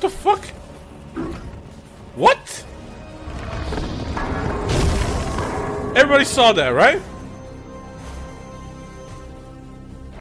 the fuck? What? Everybody saw that, right?